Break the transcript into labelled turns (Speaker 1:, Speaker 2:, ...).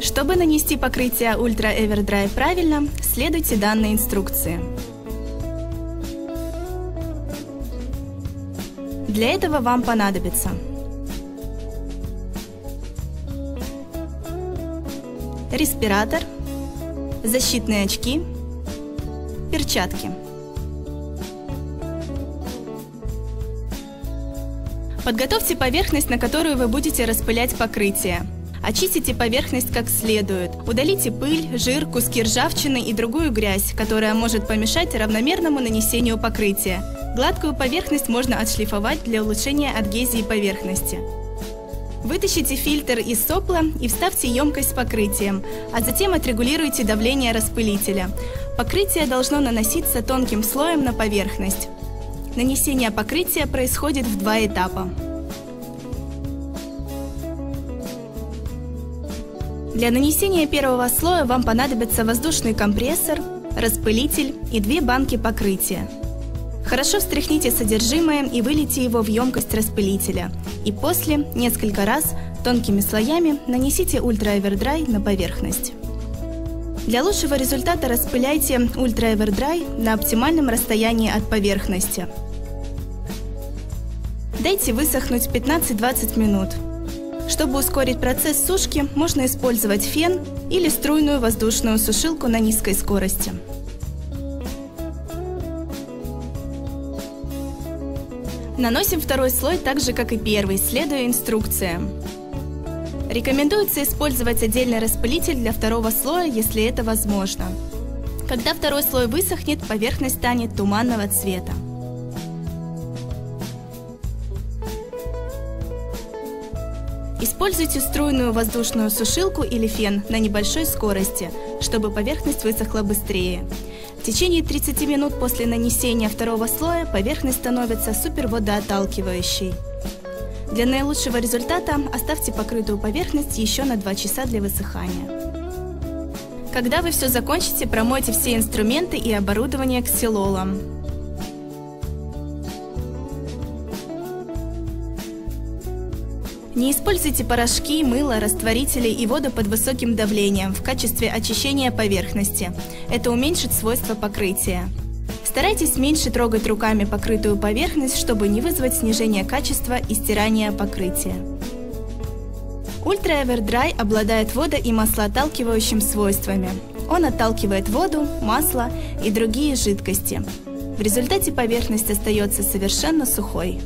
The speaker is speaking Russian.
Speaker 1: Чтобы нанести покрытие Ultra Everdry правильно, следуйте данной инструкции. Для этого вам понадобится респиратор, защитные очки, перчатки. Подготовьте поверхность, на которую вы будете распылять покрытие. Очистите поверхность как следует. Удалите пыль, жир, куски ржавчины и другую грязь, которая может помешать равномерному нанесению покрытия. Гладкую поверхность можно отшлифовать для улучшения адгезии поверхности. Вытащите фильтр из сопла и вставьте емкость с покрытием, а затем отрегулируйте давление распылителя. Покрытие должно наноситься тонким слоем на поверхность. Нанесение покрытия происходит в два этапа. Для нанесения первого слоя вам понадобится воздушный компрессор, распылитель и две банки покрытия. Хорошо встряхните содержимое и вылейте его в емкость распылителя. И после, несколько раз, тонкими слоями нанесите Ultra Everdry на поверхность. Для лучшего результата распыляйте Ultra Everdry на оптимальном расстоянии от поверхности. Дайте высохнуть 15-20 минут. Чтобы ускорить процесс сушки, можно использовать фен или струйную воздушную сушилку на низкой скорости. Наносим второй слой так же, как и первый, следуя инструкциям. Рекомендуется использовать отдельный распылитель для второго слоя, если это возможно. Когда второй слой высохнет, поверхность станет туманного цвета. Используйте струйную воздушную сушилку или фен на небольшой скорости, чтобы поверхность высохла быстрее. В течение 30 минут после нанесения второго слоя поверхность становится суперводоотталкивающей. Для наилучшего результата оставьте покрытую поверхность еще на 2 часа для высыхания. Когда вы все закончите, промойте все инструменты и оборудование ксилолом. Не используйте порошки, мыло, растворители и воду под высоким давлением в качестве очищения поверхности. Это уменьшит свойства покрытия. Старайтесь меньше трогать руками покрытую поверхность, чтобы не вызвать снижение качества и стирания покрытия. Ультра Everdry обладает водо- и маслоотталкивающим свойствами. Он отталкивает воду, масло и другие жидкости. В результате поверхность остается совершенно сухой.